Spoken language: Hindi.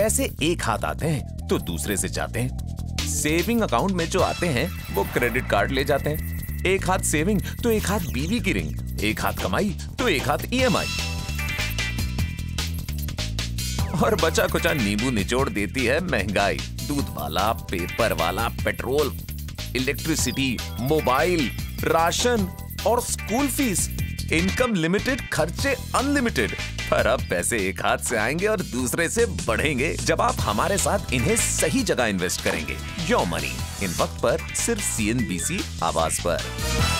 पैसे एक हाथ आते हैं तो दूसरे से जाते हैं। सेविंग अकाउंट में जो आते हैं, वो क्रेडिट कार्ड ले जाते हैं। एक हाथ सेविंग तो एक हाथ बीवी की रिंग। एक हाथ कमाई तो एक हाथ ईएमआई और बचा कुचा नींबू निचोड़ देती है महँगाई। दूध वाला, पेपर वाला, पेट्रोल, इलेक्ट्रिसिटी, मोबाइल, राशन और स्कूल फ़ीस। इनकम लिमिटेड, खर्चे अनलिमिटेड। पर अब पैसे एक हाथ से आएँगे और दूसरे से बढ़ेंगे, जब आप हमारे साथ इन्हें सही जगह इन्वेस्ट करेंगे। यो मनी इन वक्त पर सिर्फ़ सीएनबीसी आवाज़ पर।